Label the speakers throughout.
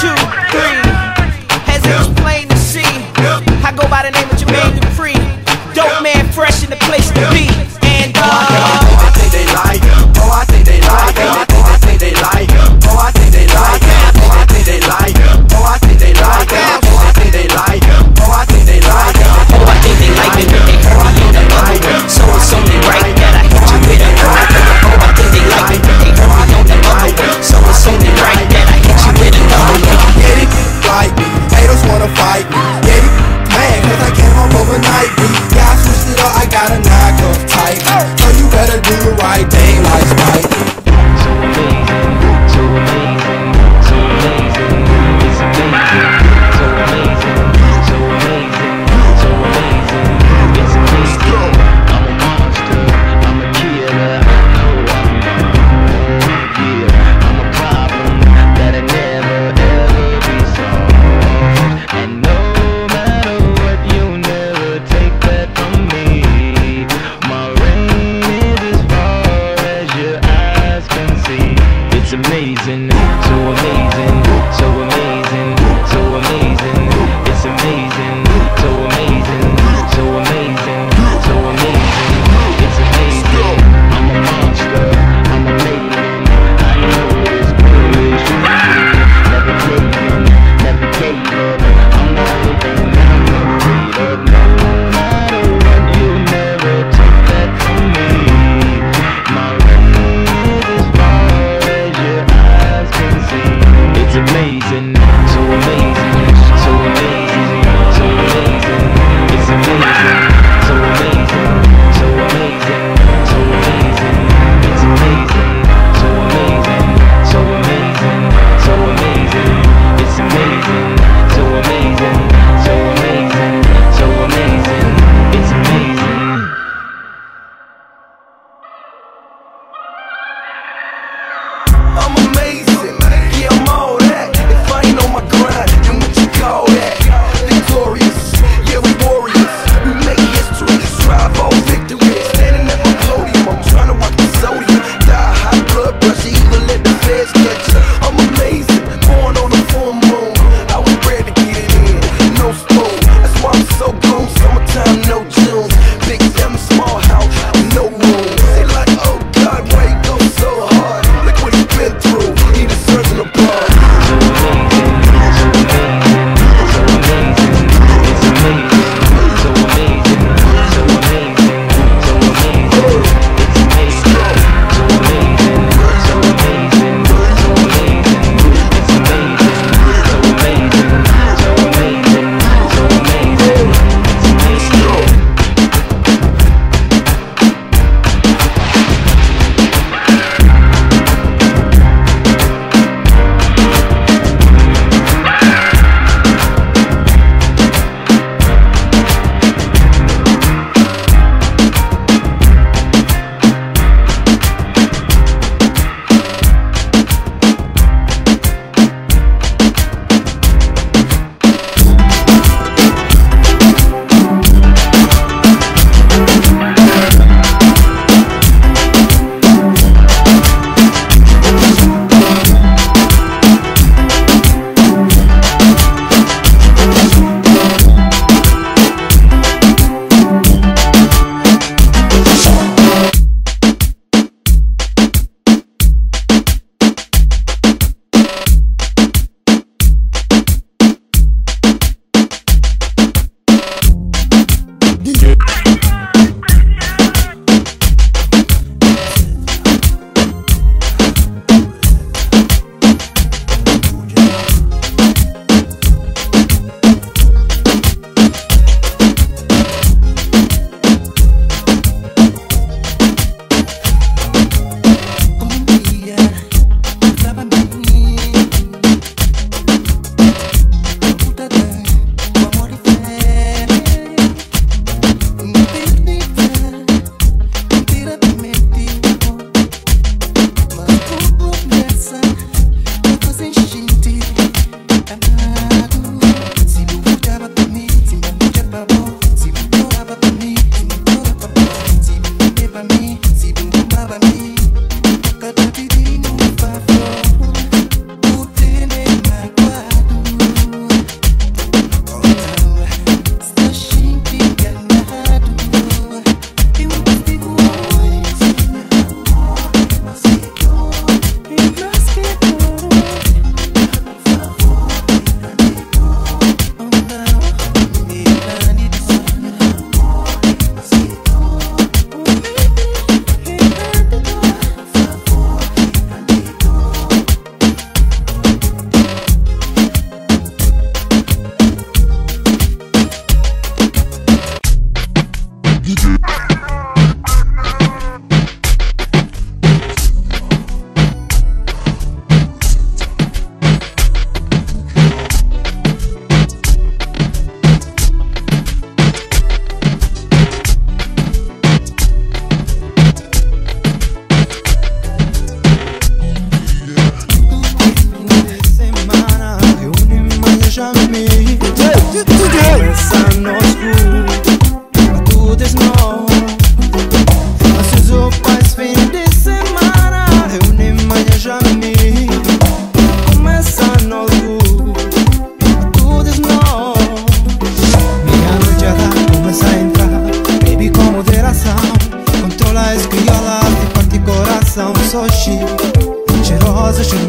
Speaker 1: two, three. As it's plain to see, I go by the name of Jermaine Dupri. Dope man, fresh in the place to be. And uh. gotta knock tight. pipe. So you
Speaker 2: better do the right thing like Spike.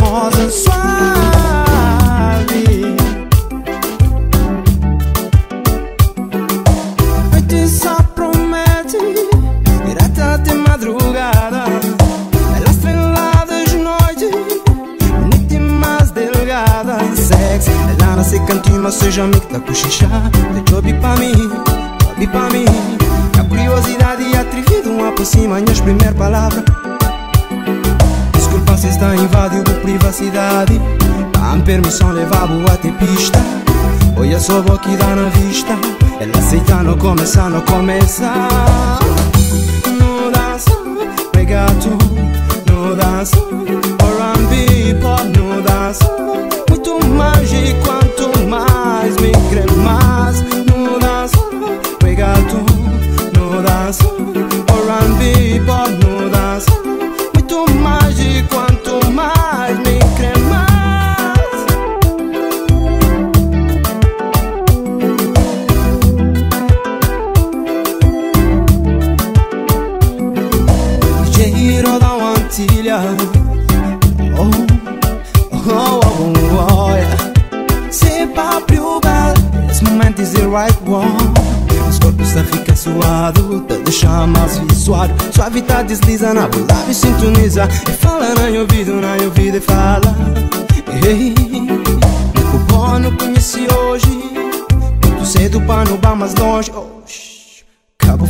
Speaker 3: Rosa suave. Noite só promete direta de madrugada. Ela estrelada de noite, bonita mais delgada. Sexy, ela não se cantinho, mas seja amiga da cochichar. De job pra mim, job pra mim. A curiosidade e atrevido, um aproxima minhas primeiras palavras. Se está invadindo privacidade. Dá-me permissão levar boa até pista. Olha só vou que dá na vista Ela aceita não começa, não começa No dança, regato No dança, R&B, pop No dança, muito mais Antilha Oh, oh, oh, oh, oh yeah. C'est pas plus belle Esse momento is the right one. Os corpos tá fica suado Te deixa mais visual Suave tá desliza na lábio sintoniza E fala na ouvido, na ouvido e fala. Ei, o bom não conheci hoje. Muito cedo pra não bar mais longe oh,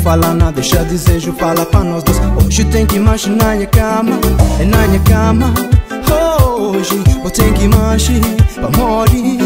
Speaker 3: fala nada, deixa desejo, fala pra nós dois. Hoje tem que marchar na minha cama, é na minha cama. Hoje eu tenho que marchar pra morir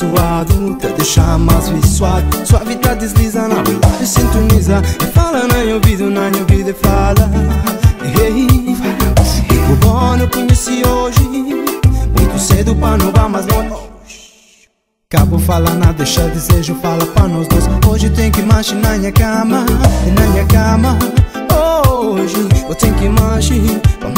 Speaker 3: suado Te deixa mais Suave tá desliza na lábio sintoniza E fala na meu ouvido, na ouvido e fala. Ei, o bom não conheci hoje. Muito cedo pra não vá mais longe. Cabo fala nada, deixa desejo, fala pra nós dois. Hoje tem que marchar na minha cama, na minha cama. Hoje eu tenho que marchar pra